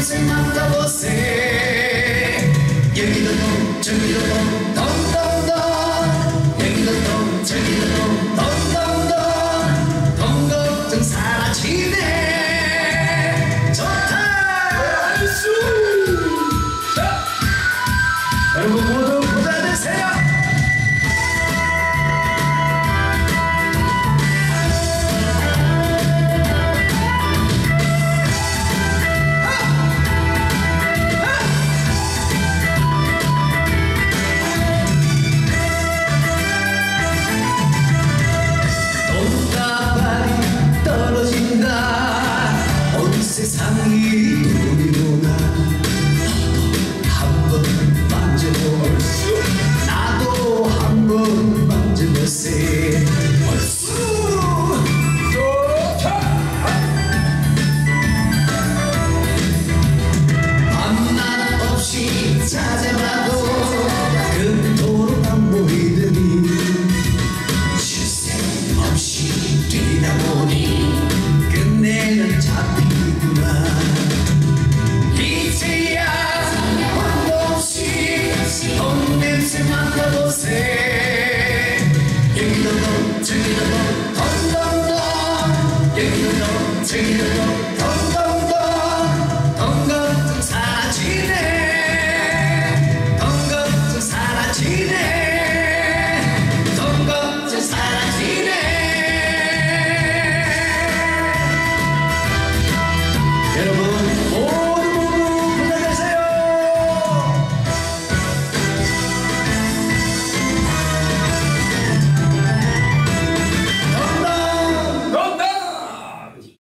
ensinando a você. E eu me dando, eu me dando. to the moon.